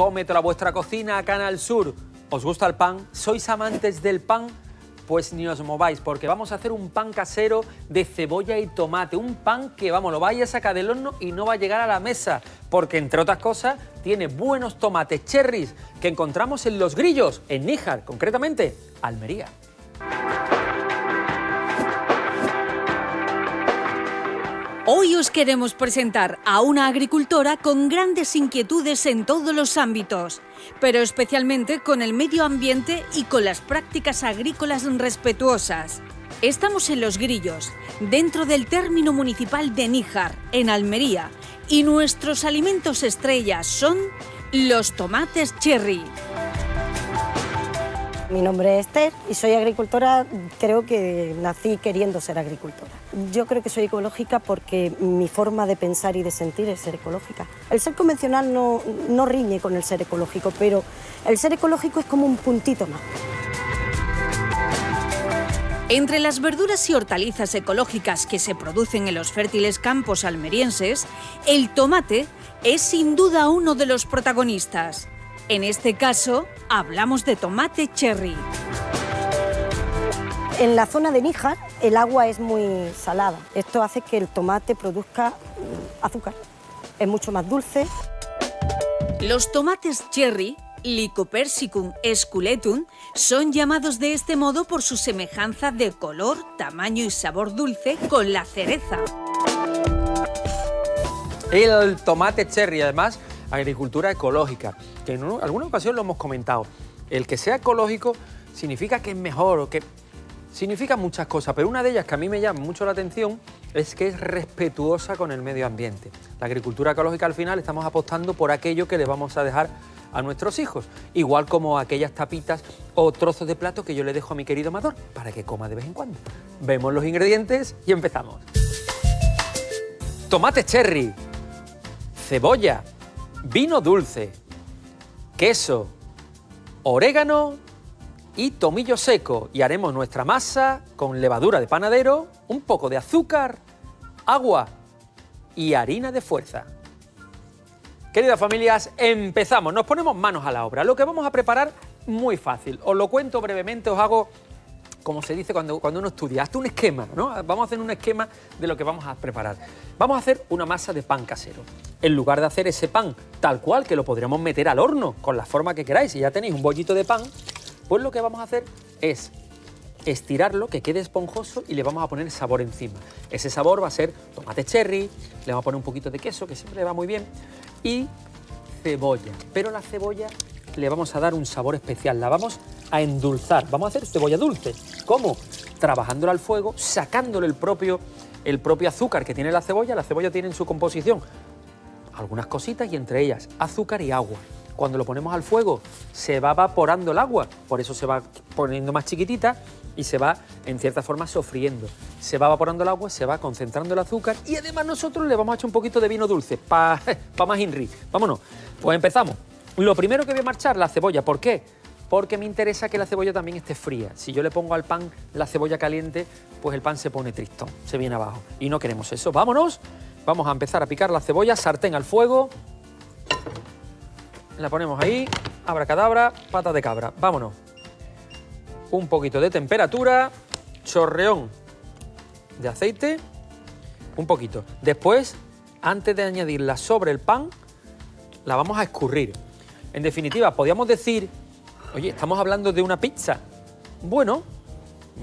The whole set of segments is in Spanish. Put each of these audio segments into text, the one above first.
Cómetelo a vuestra cocina, Canal Sur. ¿Os gusta el pan? ¿Sois amantes del pan? Pues ni os mováis, porque vamos a hacer un pan casero de cebolla y tomate. Un pan que, vamos, lo vais a sacar del horno y no va a llegar a la mesa, porque entre otras cosas tiene buenos tomates cherries que encontramos en Los Grillos, en Níjar, concretamente, Almería. Hoy os queremos presentar a una agricultora con grandes inquietudes en todos los ámbitos, pero especialmente con el medio ambiente y con las prácticas agrícolas respetuosas. Estamos en Los Grillos, dentro del término municipal de Níjar, en Almería, y nuestros alimentos estrellas son los tomates cherry. Mi nombre es Esther y soy agricultora, creo que nací queriendo ser agricultora. Yo creo que soy ecológica porque mi forma de pensar y de sentir es ser ecológica. El ser convencional no, no riñe con el ser ecológico, pero el ser ecológico es como un puntito más. Entre las verduras y hortalizas ecológicas que se producen en los fértiles campos almerienses, el tomate es sin duda uno de los protagonistas. En este caso, hablamos de tomate cherry. En la zona de Níjar el agua es muy salada. Esto hace que el tomate produzca mm, azúcar. Es mucho más dulce. Los tomates cherry, Lycopersicum esculetum, son llamados de este modo por su semejanza de color, tamaño y sabor dulce con la cereza. El tomate cherry, además, agricultura ecológica, que en alguna ocasión lo hemos comentado. El que sea ecológico significa que es mejor o que significa muchas cosas, pero una de ellas que a mí me llama mucho la atención es que es respetuosa con el medio ambiente. La agricultura ecológica al final estamos apostando por aquello que le vamos a dejar a nuestros hijos, igual como aquellas tapitas o trozos de plato que yo le dejo a mi querido Amador para que coma de vez en cuando. Vemos los ingredientes y empezamos. Tomate cherry, cebolla, vino dulce, queso, orégano y tomillo seco. Y haremos nuestra masa con levadura de panadero, un poco de azúcar, agua y harina de fuerza. Queridas familias, empezamos, nos ponemos manos a la obra. Lo que vamos a preparar, muy fácil. Os lo cuento brevemente, os hago como se dice cuando, cuando uno estudia, hazte un esquema, ¿no? Vamos a hacer un esquema de lo que vamos a preparar. Vamos a hacer una masa de pan casero. En lugar de hacer ese pan tal cual, que lo podríamos meter al horno con la forma que queráis, si ya tenéis un bollito de pan, pues lo que vamos a hacer es estirarlo, que quede esponjoso y le vamos a poner sabor encima. Ese sabor va a ser tomate cherry, le vamos a poner un poquito de queso, que siempre va muy bien, y cebolla. Pero la cebolla le vamos a dar un sabor especial, la vamos a endulzar, vamos a hacer cebolla dulce. ¿Cómo? Trabajándola al fuego, sacándole el propio, el propio azúcar que tiene la cebolla, la cebolla tiene en su composición algunas cositas y entre ellas azúcar y agua. Cuando lo ponemos al fuego se va evaporando el agua, por eso se va poniendo más chiquitita y se va en cierta forma sofriendo. Se va evaporando el agua, se va concentrando el azúcar y además nosotros le vamos a echar un poquito de vino dulce para pa más inri. Vámonos, pues empezamos. Lo primero que voy a marchar, la cebolla. ¿Por qué? Porque me interesa que la cebolla también esté fría. Si yo le pongo al pan la cebolla caliente, pues el pan se pone tristón, se viene abajo. Y no queremos eso. Vámonos. Vamos a empezar a picar la cebolla, sartén al fuego. La ponemos ahí, abracadabra, pata de cabra. Vámonos. Un poquito de temperatura, chorreón de aceite, un poquito. Después, antes de añadirla sobre el pan, la vamos a escurrir. En definitiva, podríamos decir, oye, estamos hablando de una pizza. Bueno,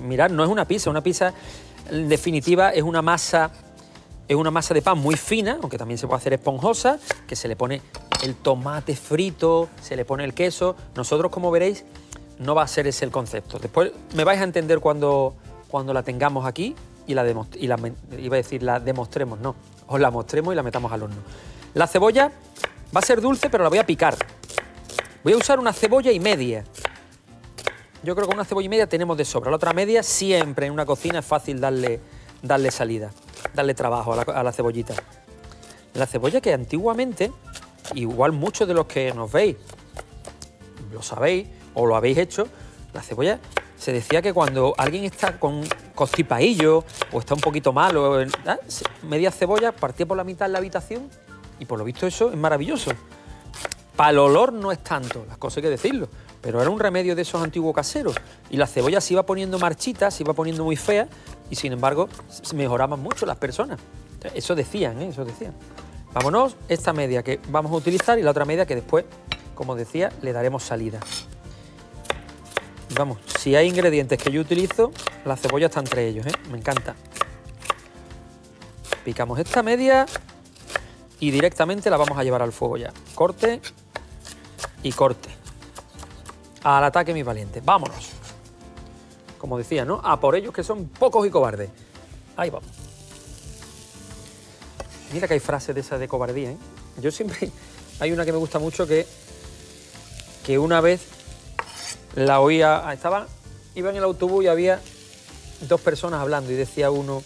mirad, no es una pizza, una pizza en definitiva es una masa es una masa de pan muy fina, aunque también se puede hacer esponjosa, que se le pone el tomate frito, se le pone el queso. Nosotros, como veréis, no va a ser ese el concepto. Después me vais a entender cuando, cuando la tengamos aquí y la, y la iba a decir la demostremos, no, os la mostremos y la metamos al horno. La cebolla va a ser dulce, pero la voy a picar. Voy a usar una cebolla y media. Yo creo que una cebolla y media tenemos de sobra. La otra media siempre en una cocina es fácil darle, darle salida, darle trabajo a la, cebollita. La cebolla que antiguamente, igual muchos de los que nos veis lo sabéis o lo habéis hecho, la cebolla se decía que cuando alguien está con constipaillo o está un poquito malo, ¿ah? media cebolla partía por la mitad en la habitación y por lo visto eso es maravilloso. Para el olor no es tanto, las cosas hay que decirlo, pero era un remedio de esos antiguos caseros. Y la cebolla se iba poniendo marchita, se iba poniendo muy fea, y sin embargo mejoraban mucho las personas. Eso decían, ¿eh? eso decían. Vámonos, esta media que vamos a utilizar y la otra media que después, como decía, le daremos salida. Vamos, si hay ingredientes que yo utilizo, la cebolla está entre ellos, ¿eh? me encanta. Picamos esta media y directamente la vamos a llevar al fuego ya. Corte y corte. Al ataque, mis valientes. Vámonos. Como decía, ¿no? A por ellos que son pocos y cobardes. Ahí vamos. Mira que hay frases de esas de cobardía, ¿eh? Yo siempre... Hay una que me gusta mucho que... Que una vez la oía... Estaba... Iba en el autobús y había dos personas hablando y decía uno...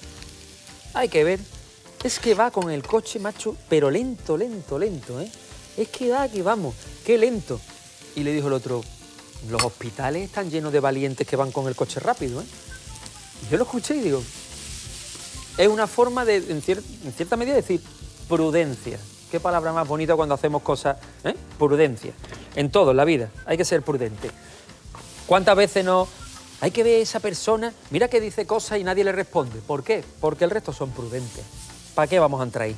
Hay que ver es que va con el coche, macho, pero lento, lento, lento, ¿eh? Es que va, que vamos, qué lento. Y le dijo el otro, los hospitales están llenos de valientes que van con el coche rápido, ¿eh? yo lo escuché y digo, es una forma de, en, cierta medida, decir prudencia. Qué palabra más bonita cuando hacemos cosas, ¿eh? Prudencia. En todo, en la vida, hay que ser prudente. ¿Cuántas veces no hay que ver a esa persona, mira que dice cosas y nadie le responde? ¿Por qué? Porque el resto son prudentes. ¿para qué vamos a entrar ahí?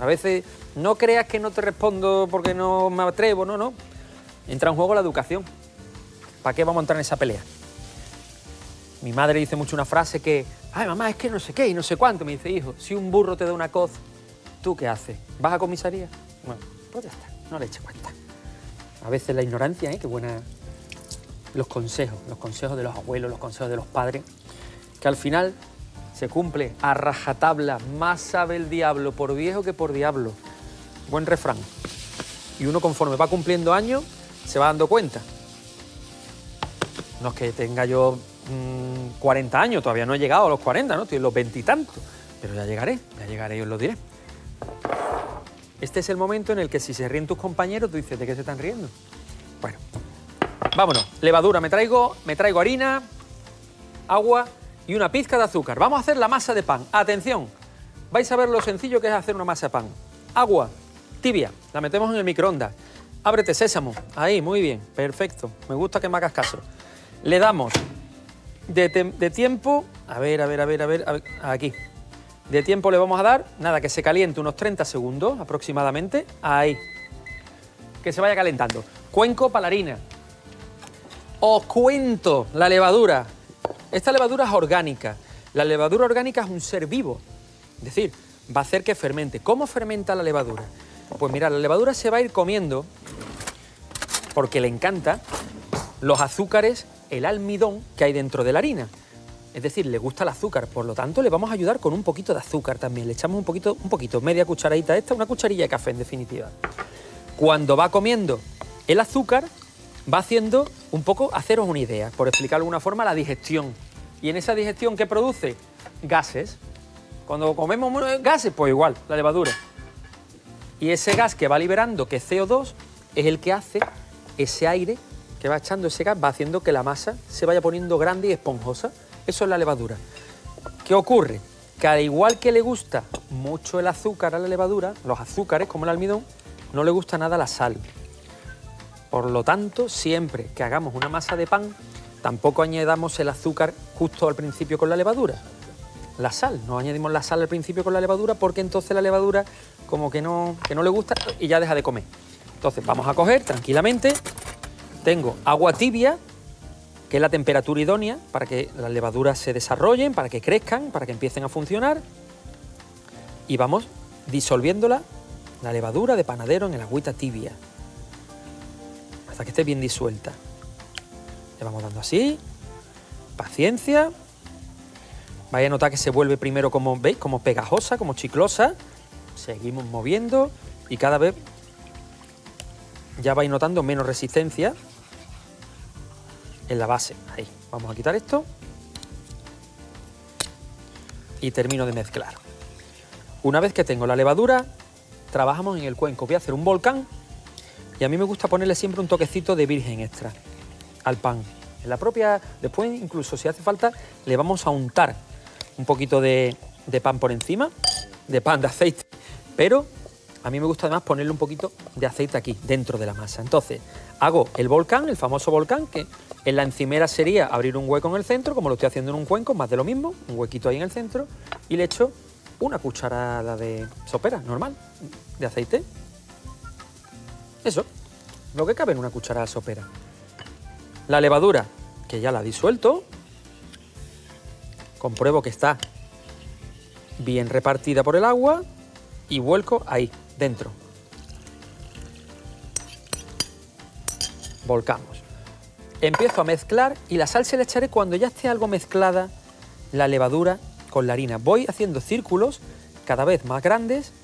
A veces no creas que no te respondo porque no me atrevo, no, no. Entra en juego la educación. ¿Para qué vamos a entrar en esa pelea? Mi madre dice mucho una frase que, ay mamá, es que no sé qué y no sé cuánto. Me dice, hijo, si un burro te da una coz, ¿tú qué haces? ¿Vas a comisaría? Bueno, pues ya está, no le eche cuenta. A veces la ignorancia, ¿eh? Qué buena. Los consejos, los consejos de los abuelos, los consejos de los padres, que al final se cumple a rajatabla, más sabe el diablo por viejo que por diablo. Buen refrán. Y uno conforme va cumpliendo años, se va dando cuenta. No es que tenga yo 40 mm, años, todavía no he llegado a los 40, ¿no? Estoy en los veintitantos. Pero ya llegaré, ya llegaré y os lo diré. Este es el momento en el que si se ríen tus compañeros, tú dices, ¿de qué se están riendo? Bueno, vámonos. Levadura, me traigo, me traigo harina, agua y una pizca de azúcar. Vamos a hacer la masa de pan. Atención, vais a ver lo sencillo que es hacer una masa de pan. Agua tibia, la metemos en el microondas. Ábrete sésamo, ahí, muy bien, perfecto. Me gusta que me hagas caso. Le damos de, tiempo, a ver, a ver, a ver, a ver, aquí. De tiempo le vamos a dar, nada, que se caliente unos 30 segundos aproximadamente. Ahí. Que se vaya calentando. Cuenco para harina. Os cuento la levadura. Esta levadura es orgánica. La levadura orgánica es un ser vivo, es decir, va a hacer que fermente. ¿Cómo fermenta la levadura? Pues mira, la levadura se va a ir comiendo, porque le encanta, los azúcares, el almidón que hay dentro de la harina. Es decir, le gusta el azúcar, por lo tanto le vamos a ayudar con un poquito de azúcar también. Le echamos un poquito, un poquito, media cucharadita esta, una cucharilla de café en definitiva. Cuando va comiendo el azúcar, va haciendo un poco, haceros una idea, por explicar de alguna forma, la digestión. Y en esa digestión, ¿qué produce? Gases. Cuando comemos gases, pues igual, la levadura. Y ese gas que va liberando, que es CO2, es el que hace ese aire que va echando ese gas, va haciendo que la masa se vaya poniendo grande y esponjosa. Eso es la levadura. ¿Qué ocurre? Que al igual que le gusta mucho el azúcar a la levadura, los azúcares como el almidón, no le gusta nada la sal. Por lo tanto, siempre que hagamos una masa de pan, tampoco añadamos el azúcar justo al principio con la levadura. La sal, no añadimos la sal al principio con la levadura porque entonces la levadura como que no, que no le gusta y ya deja de comer. Entonces vamos a coger tranquilamente, tengo agua tibia, que es la temperatura idónea para que las levaduras se desarrollen, para que crezcan, para que empiecen a funcionar. Y vamos disolviéndola, la levadura de panadero en el agüita tibia hasta que esté bien disuelta. Le vamos dando así, paciencia. Vaya a notar que se vuelve primero como, ¿veis? Como pegajosa, como chiclosa. Seguimos moviendo y cada vez ya vais notando menos resistencia en la base. Ahí, vamos a quitar esto. Y termino de mezclar. Una vez que tengo la levadura, trabajamos en el cuenco. Voy a hacer un volcán y a mí me gusta ponerle siempre un toquecito de virgen extra al pan. En la propia, después incluso si hace falta, le vamos a untar un poquito de, pan por encima, de pan de aceite, pero a mí me gusta además ponerle un poquito de aceite aquí, dentro de la masa. Entonces, hago el volcán, el famoso volcán, que en la encimera sería abrir un hueco en el centro, como lo estoy haciendo en un cuenco, más de lo mismo, un huequito ahí en el centro, y le echo una cucharada de sopera, normal, de aceite. Eso, lo que cabe en una cucharada sopera. La levadura, que ya la disuelto, compruebo que está bien repartida por el agua y vuelco ahí, dentro. Volcamos. Empiezo a mezclar y la sal se la echaré cuando ya esté algo mezclada la levadura con la harina. Voy haciendo círculos cada vez más grandes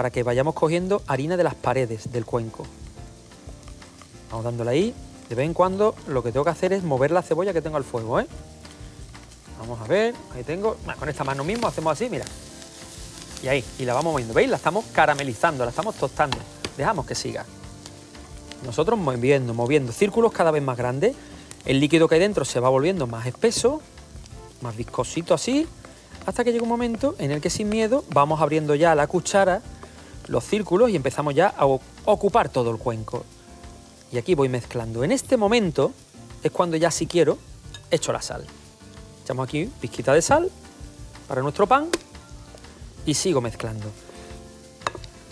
para que vayamos cogiendo harina de las paredes del cuenco. Vamos dándole ahí. De vez en cuando lo que tengo que hacer es mover la cebolla que tengo al fuego, ¿eh? Vamos a ver, ahí tengo. con esta mano mismo hacemos así, mira. Y ahí, y la vamos moviendo. ¿Veis? La estamos caramelizando, la estamos tostando. Dejamos que siga. Nosotros moviendo, moviendo círculos cada vez más grandes. El líquido que hay dentro se va volviendo más espeso, más viscosito así, hasta que llega un momento en el que sin miedo vamos abriendo ya la cuchara los círculos y empezamos ya a ocupar todo el cuenco. Y aquí voy mezclando. En este momento es cuando ya si quiero echo la sal. Echamos aquí pizquita de sal para nuestro pan y sigo mezclando.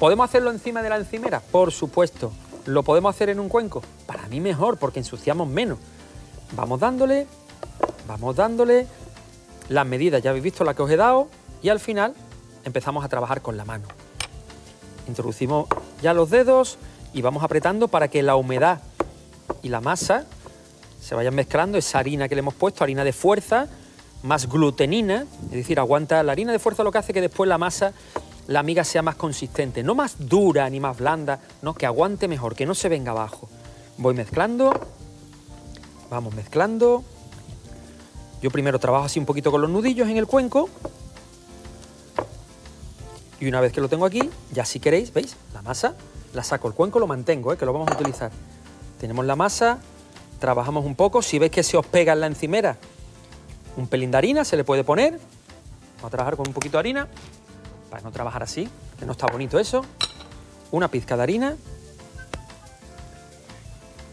¿Podemos hacerlo encima de la encimera? Por supuesto. ¿Lo podemos hacer en un cuenco? Para mí mejor, porque ensuciamos menos. Vamos dándole, vamos dándole. Las medidas ya habéis visto las que os he dado. Y al final empezamos a trabajar con la mano. Introducimos ya los dedos y vamos apretando para que la humedad y la masa se vayan mezclando. Esa harina que le hemos puesto, harina de fuerza, más glutenina, es decir, aguanta la harina de fuerza lo que hace que después la masa, la miga sea más consistente, no más dura ni más blanda, no, que aguante mejor, que no se venga abajo. Voy mezclando, vamos mezclando. Yo primero trabajo así un poquito con los nudillos en el cuenco. Y una vez que lo tengo aquí, ya si queréis, ¿veis? La masa, la saco el cuenco, lo mantengo, ¿eh? que lo vamos a utilizar. Tenemos la masa, trabajamos un poco, si veis que se os pega en la encimera, un pelín de harina se le puede poner. Vamos a trabajar con un poquito de harina, para no trabajar así, que no está bonito eso. Una pizca de harina.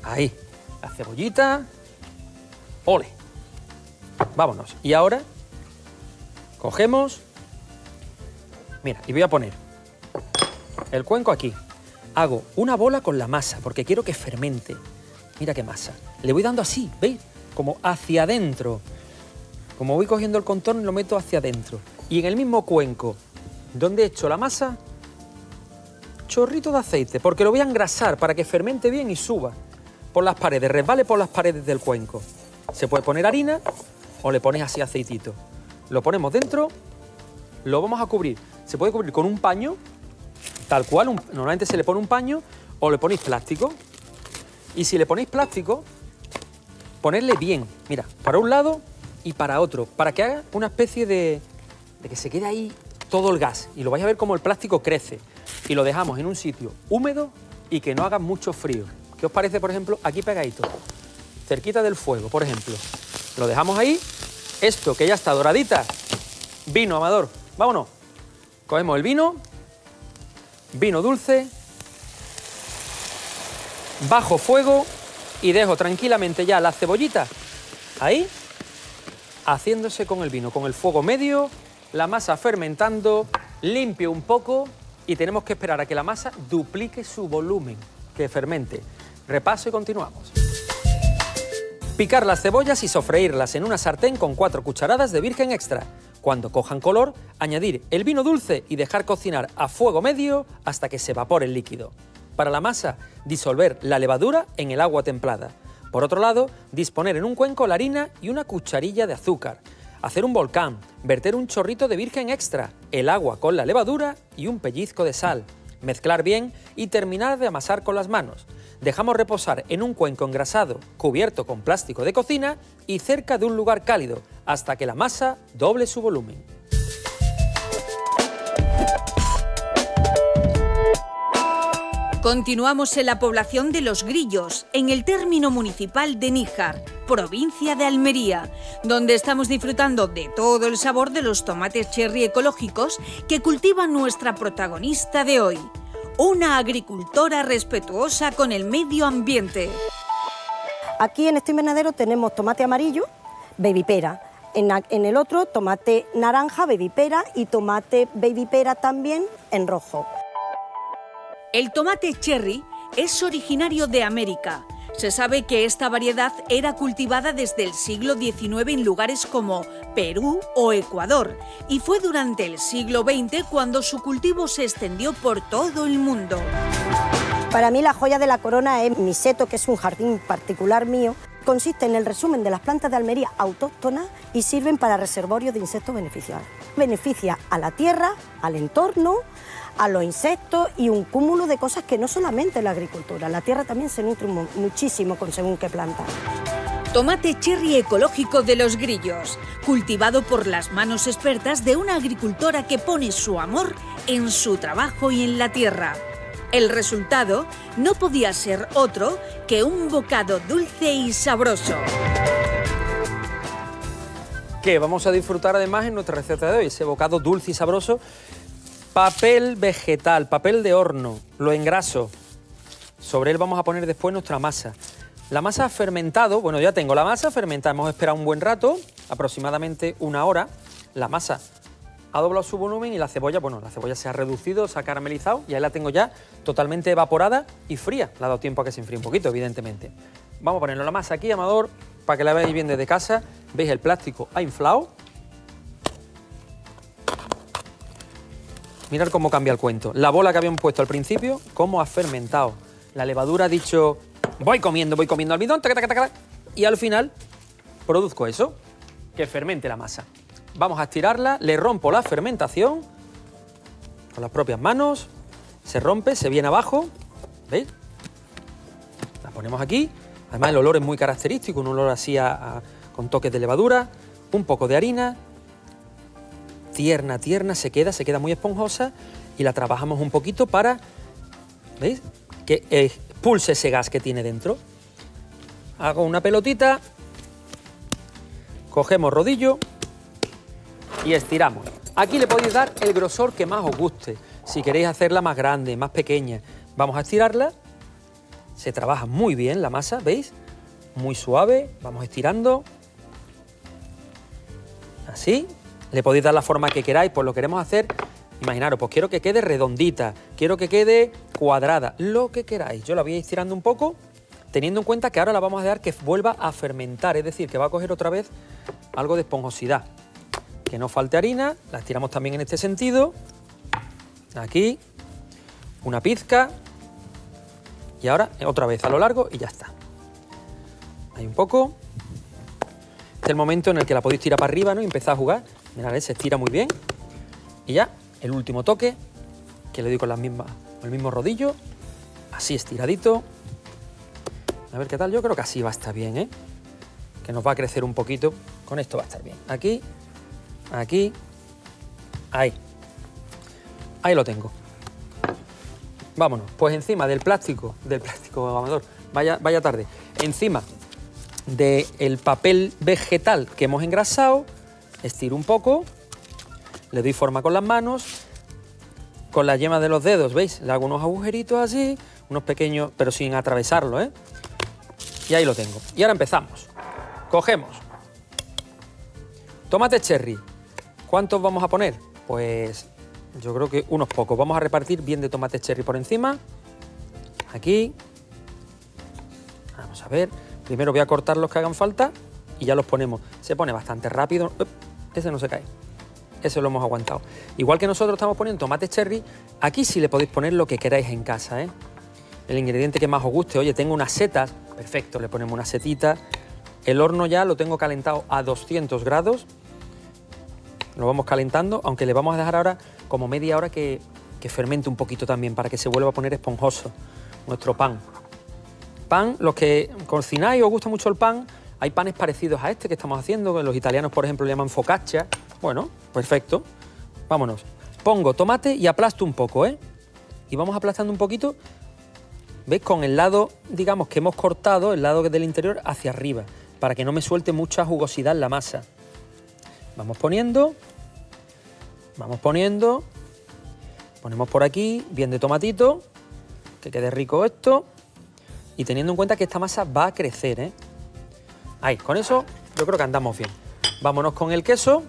Ahí, la cebollita. Ole. Vámonos. Y ahora cogemos. Mira, y voy a poner el cuenco aquí. Hago una bola con la masa, porque quiero que fermente. Mira qué masa. Le voy dando así, ¿veis? Como hacia adentro. Como voy cogiendo el contorno, lo meto hacia adentro. Y en el mismo cuenco donde he hecho la masa, chorrito de aceite, porque lo voy a engrasar para que fermente bien y suba por las paredes, resbale por las paredes del cuenco. Se puede poner harina o le pones así aceitito. Lo ponemos dentro, lo vamos a cubrir. Se puede cubrir con un paño, tal cual, normalmente se le pone un paño o le ponéis plástico. Y si le ponéis plástico, ponerle bien, mira, para un lado y para otro, para que haga una especie de, de que se quede ahí todo el gas y lo vais a ver como el plástico crece y lo dejamos en un sitio húmedo y que no haga mucho frío. ¿Qué os parece, por ejemplo, aquí pegadito? Cerquita del fuego, por ejemplo. Lo dejamos ahí. Esto que ya está doradita. Vino, Amador. Vámonos. Cogemos el vino. Vino dulce. Bajo fuego y dejo tranquilamente ya la cebollita ahí haciéndose con el vino, con el fuego medio, la masa fermentando, limpio un poco y tenemos que esperar a que la masa duplique su volumen, que fermente. Repaso y continuamos. Picar las cebollas y sofreírlas en una sartén con 4 cucharadas de virgen extra. Cuando cojan color, añadir el vino dulce y dejar cocinar a fuego medio hasta que se evapore el líquido. Para la masa, disolver la levadura en el agua templada. Por otro lado, disponer en un cuenco la harina y una cucharilla de azúcar. Hacer un volcán, verter un chorrito de virgen extra, el agua con la levadura y un pellizco de sal. Mezclar bien y terminar de amasar con las manos. Dejamos reposar en un cuenco engrasado, cubierto con plástico de cocina y cerca de un lugar cálido, hasta que la masa doble su volumen. Continuamos en la población de Los Grillos, en el término municipal de Níjar, provincia de Almería, donde estamos disfrutando de todo el sabor de los tomates cherry ecológicos que cultiva nuestra protagonista de hoy. Una agricultora respetuosa con el medio ambiente. Aquí en este invernadero tenemos tomate amarillo, baby pera. En, en el otro tomate naranja, baby pera y tomate baby pera también en rojo. El tomate cherry es originario de América. Se sabe que esta variedad era cultivada desde el siglo XIX en lugares como Perú o Ecuador y fue durante el siglo XX cuando su cultivo se extendió por todo el mundo. Para mí la joya de la corona es mi seto, que es un jardín particular mío. Consiste en el resumen de las plantas de Almería autóctonas y sirven para reservorios de insectos beneficiados. Beneficia a la tierra, al entorno, a los insectos y un cúmulo de cosas que no solamente la agricultura, la tierra también se nutre muchísimo con según qué planta. Tomate cherry ecológico de los grillos, cultivado por las manos expertas de una agricultora que pone su amor en su trabajo y en la tierra. El resultado no podía ser otro que un bocado dulce y sabroso. Que vamos a disfrutar además en nuestra receta de hoy, ese bocado dulce y sabroso. Papel vegetal, papel de horno, lo engraso. Sobre él vamos a poner después nuestra masa. La masa ha fermentado, bueno ya tengo la masa fermentada, hemos esperado un buen rato, aproximadamente una hora. La masa ha doblado su volumen y la cebolla, bueno, la cebolla se ha reducido, se ha caramelizado y ahí la tengo ya totalmente evaporada y fría. Le ha dado tiempo a que se enfríe un poquito, evidentemente. Vamos a ponerlo la masa aquí, Amador, para que la veáis bien desde casa. Veis el plástico ha inflado. Mirad cómo cambia el cuento. La bola que habíamos puesto al principio, cómo ha fermentado. La levadura ha dicho, voy comiendo, voy comiendo almidón, y al final produzco eso, que fermente la masa. Vamos a estirarla, le rompo la fermentación con las propias manos, se rompe, se viene abajo, ¿veis? La ponemos aquí, además el olor es muy característico, un olor así con toques de levadura, un poco de harina, tierna, tierna, se queda, se queda muy esponjosa y la trabajamos un poquito para, ¿veis? Que expulse ese gas que tiene dentro. Hago una pelotita, cogemos rodillo, y estiramos. Aquí le podéis dar el grosor que más os guste. Si queréis hacerla más grande, más pequeña, vamos a estirarla. Se trabaja muy bien la masa, ¿veis? Muy suave, vamos estirando. Así. Le podéis dar la forma que queráis, pues lo queremos hacer, imaginaros, pues quiero que quede redondita, quiero que quede cuadrada, lo que queráis. Yo la voy a ir estirando un poco, teniendo en cuenta que ahora la vamos a dejar que vuelva a fermentar, es decir, que va a coger otra vez algo de esponjosidad que no falte harina, la estiramos también en este sentido, aquí, una pizca, y ahora otra vez a lo largo y ya está. Hay un poco. Este es el momento en el que la podéis tirar para arriba ¿no? y empezar a jugar. Mirad, se estira muy bien. Y ya, el último toque, que le doy con, la misma, el mismo rodillo, así estiradito. A ver qué tal, yo creo que así va a estar bien, ¿eh? Que nos va a crecer un poquito. Con esto va a estar bien. Aquí aquí, ahí. Ahí lo tengo. Vámonos, pues encima del plástico, del plástico amador, vaya, vaya tarde, encima del papel vegetal que hemos engrasado, estiro un poco, le doy forma con las manos, con la yema de los dedos, ¿veis? Le hago unos agujeritos así, unos pequeños, pero sin atravesarlo, ¿eh? Y ahí lo tengo. Y ahora empezamos. Cogemos tomate cherry, ¿Cuántos vamos a poner? Pues yo creo que unos pocos. Vamos a repartir bien de tomate cherry por encima. Aquí. Vamos a ver. Primero voy a cortar los que hagan falta y ya los ponemos. Se pone bastante rápido. Ese no se cae. Ese lo hemos aguantado. Igual que nosotros estamos poniendo tomate cherry, aquí sí le podéis poner lo que queráis en casa. ¿eh? El ingrediente que más os guste. Oye, tengo unas setas. Perfecto, le ponemos una setita. El horno ya lo tengo calentado a 200 grados lo vamos calentando, aunque le vamos a dejar ahora como media hora que, fermente un poquito también para que se vuelva a poner esponjoso nuestro pan. Pan, los que cocináis os gusta mucho el pan, hay panes parecidos a este que estamos haciendo, los italianos por ejemplo le llaman focaccia. Bueno, perfecto. Vámonos. Pongo tomate y aplasto un poco, ¿eh? Y vamos aplastando un poquito, ¿veis? Con el lado, digamos, que hemos cortado, el lado del interior hacia arriba, para que no me suelte mucha jugosidad la masa. Vamos poniendo, vamos poniendo. Ponemos por aquí, bien de tomatito, que quede rico esto. Y teniendo en cuenta que esta masa va a crecer, ¿eh? Ahí, con eso yo creo que andamos bien. Vámonos con el queso.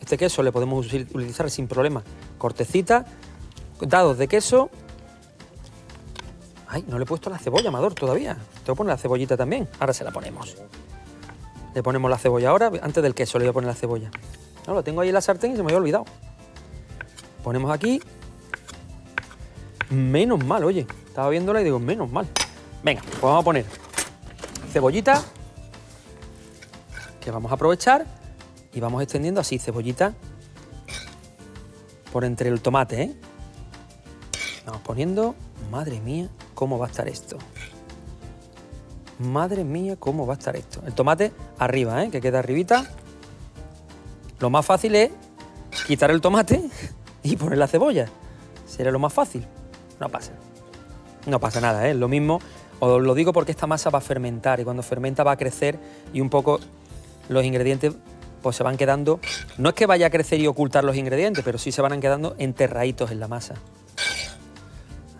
Este queso le podemos utilizar sin problema. Cortecita, dados de queso. Ay, no le he puesto la cebolla, Amador, todavía. Tengo que poner la cebollita también. Ahora se la ponemos. Le ponemos la cebolla ahora, antes del queso le voy a poner la cebolla. No, lo tengo ahí en la sartén y se me había olvidado. Ponemos aquí. Menos mal, oye. Estaba viéndola y digo, menos mal. Venga, pues vamos a poner cebollita, que vamos a aprovechar y vamos extendiendo así cebollita por entre el tomate, ¿eh? Vamos poniendo, madre mía, cómo va a estar esto. Madre mía, cómo va a estar esto. El tomate arriba, ¿eh? que queda arribita. Lo más fácil es quitar el tomate y poner la cebolla. Sería lo más fácil. No pasa. No pasa nada, ¿eh? Lo mismo, os lo digo porque esta masa va a fermentar y cuando fermenta va a crecer y un poco los ingredientes pues se van quedando, no es que vaya a crecer y ocultar los ingredientes, pero sí se van quedando enterraditos en la masa.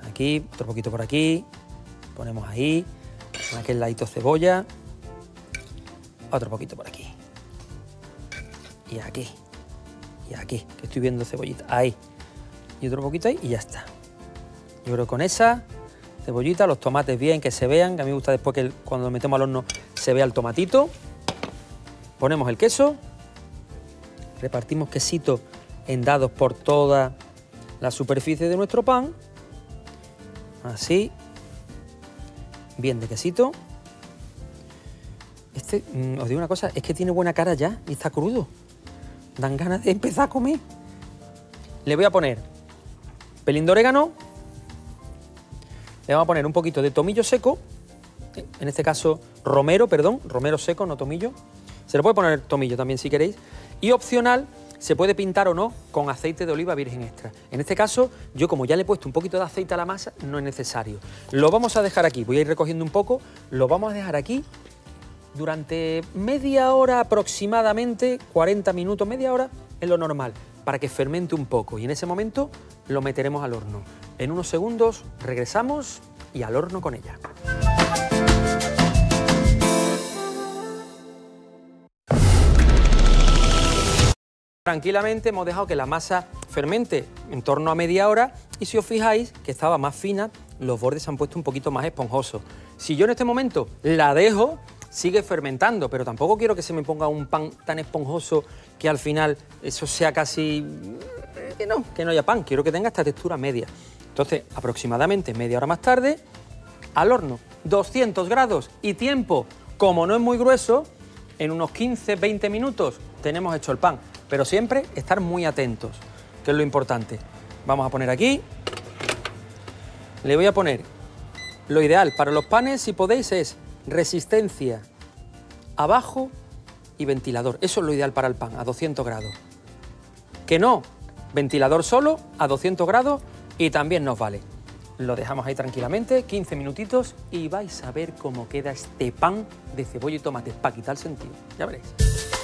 Aquí, otro poquito por aquí, ponemos ahí, aquel ladito cebolla, otro poquito por aquí. Y aquí, y aquí, que estoy viendo cebollita, ahí. Y otro poquito ahí y ya está. Yo creo que con esa cebollita, los tomates bien, que se vean, que a mí me gusta después que cuando lo metemos al horno se vea el tomatito. Ponemos el queso repartimos quesito en dados por toda la superficie de nuestro pan. Así. Bien de quesito. Este, mm, os digo una cosa, es que tiene buena cara ya y está crudo. Dan ganas de empezar a comer. Le voy a poner pelín de orégano. Le vamos a poner un poquito de tomillo seco. En este caso, romero, perdón, romero seco, no tomillo. Se le puede poner tomillo también si queréis. Y opcional, se puede pintar o no con aceite de oliva virgen extra. En este caso, yo como ya le he puesto un poquito de aceite a la masa, no es necesario. Lo vamos a dejar aquí, voy a ir recogiendo un poco, lo vamos a dejar aquí durante media hora aproximadamente, 40 minutos, media hora, es lo normal, para que fermente un poco y en ese momento lo meteremos al horno. En unos segundos regresamos y al horno con ella. Tranquilamente hemos dejado que la masa fermente en torno a media hora y si os fijáis que estaba más fina, los bordes se han puesto un poquito más esponjosos. Si yo en este momento la dejo, sigue fermentando, pero tampoco quiero que se me ponga un pan tan esponjoso que al final eso sea casi... que no, que no haya pan, quiero que tenga esta textura media. Entonces, aproximadamente media hora más tarde, al horno, 200 grados y tiempo, como no es muy grueso, en unos 15-20 minutos tenemos hecho el pan pero siempre estar muy atentos, que es lo importante. Vamos a poner aquí, le voy a poner, lo ideal para los panes, si podéis, es resistencia abajo y ventilador. Eso es lo ideal para el pan, a 200 grados. Que no, ventilador solo, a 200 grados y también nos vale. Lo dejamos ahí tranquilamente, 15 minutitos y vais a ver cómo queda este pan de cebolla y tomate, para quitar el sentido. Ya veréis.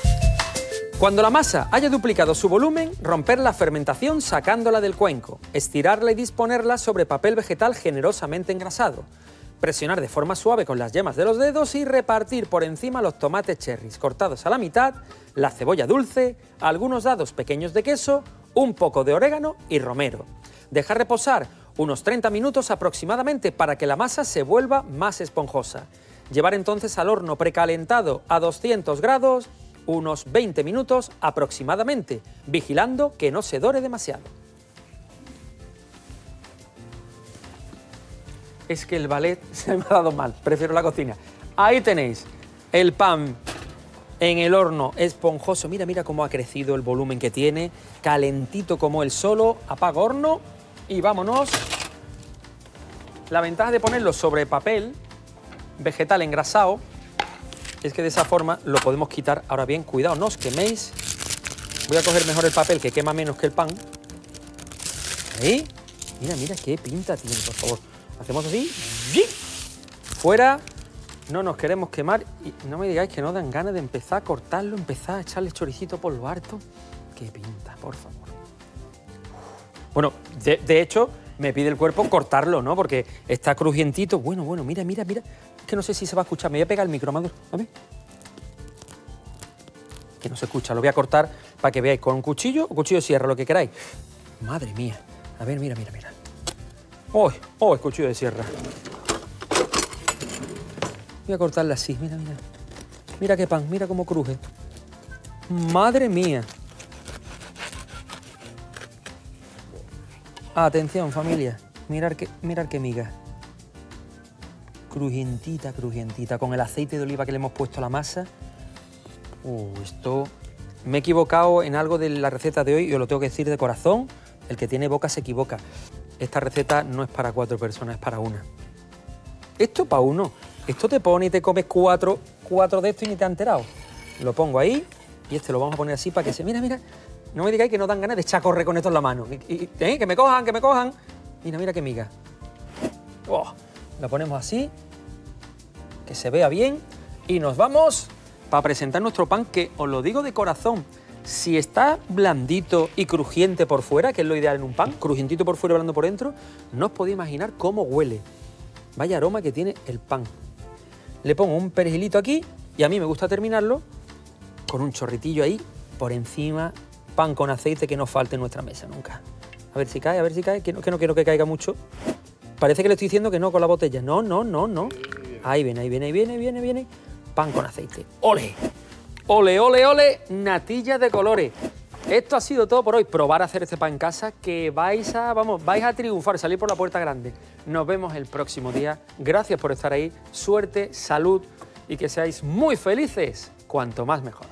Cuando la masa haya duplicado su volumen, romper la fermentación sacándola del cuenco, estirarla y disponerla sobre papel vegetal generosamente engrasado, presionar de forma suave con las yemas de los dedos y repartir por encima los tomates cherries cortados a la mitad, la cebolla dulce, algunos dados pequeños de queso, un poco de orégano y romero. Dejar reposar unos 30 minutos aproximadamente para que la masa se vuelva más esponjosa. Llevar entonces al horno precalentado a 200 grados unos 20 minutos aproximadamente, vigilando que no se dore demasiado. Es que el ballet se me ha dado mal, prefiero la cocina. Ahí tenéis el pan en el horno esponjoso. Mira, mira cómo ha crecido el volumen que tiene, calentito como el solo. Apago horno y vámonos. La ventaja de ponerlo sobre papel vegetal engrasado es que de esa forma lo podemos quitar. Ahora bien, cuidado, no os queméis. Voy a coger mejor el papel que quema menos que el pan. Ahí. Mira, mira qué pinta tiene, por favor. Hacemos así. Fuera. No nos queremos quemar. Y no me digáis que no dan ganas de empezar a cortarlo, empezar a echarle choricito por lo harto. Qué pinta, por favor. Bueno, de, hecho, me pide el cuerpo cortarlo, ¿no? Porque está crujientito. Bueno, bueno, mira, mira, mira. Que no sé si se va a escuchar. Me voy a pegar el micro. A ver. Que no se escucha. Lo voy a cortar para que veáis con un cuchillo o cuchillo de sierra, lo que queráis. Madre mía. A ver, mira, mira, mira. ¡Oh! ¡Oh! Cuchillo de sierra. Voy a cortarla así, mira, mira. Mira qué pan, mira cómo cruje. Madre mía. Atención, familia. Mirar qué, mirar qué miga. Crujientita, crujientita. Con el aceite de oliva que le hemos puesto a la masa. Uh, esto... Me he equivocado en algo de la receta de hoy y os lo tengo que decir de corazón. El que tiene boca se equivoca. Esta receta no es para cuatro personas, es para una. Esto para uno. Esto te pone y te comes cuatro, cuatro de esto y ni te ha enterado. Lo pongo ahí y este lo vamos a poner así para que se... Mira, mira, no me digáis que no dan ganas de echar a correr con esto en la mano. ¿eh? Que me cojan, que me cojan. Mira, mira qué miga. Oh, la ponemos así, que se vea bien. Y nos vamos para presentar nuestro pan, que os lo digo de corazón. Si está blandito y crujiente por fuera, que es lo ideal en un pan, crujientito por fuera y blando por dentro, no os podéis imaginar cómo huele. Vaya aroma que tiene el pan. Le pongo un perejilito aquí y a mí me gusta terminarlo con un chorritillo ahí por encima pan con aceite que no falte en nuestra mesa nunca. A ver si cae, a ver si cae, que no, que no quiero que caiga mucho. Parece que le estoy diciendo que no con la botella. No, no, no, no. Ahí viene, ahí viene, ahí viene, viene, viene. Pan con aceite. ¡Ole! ¡Ole, ole, ole! Natilla de colores. Esto ha sido todo por hoy. Probar a hacer este pan en casa que vais a, vamos, vais a triunfar, salir por la puerta grande. Nos vemos el próximo día. Gracias por estar ahí. Suerte, salud y que seáis muy felices. Cuanto más mejor.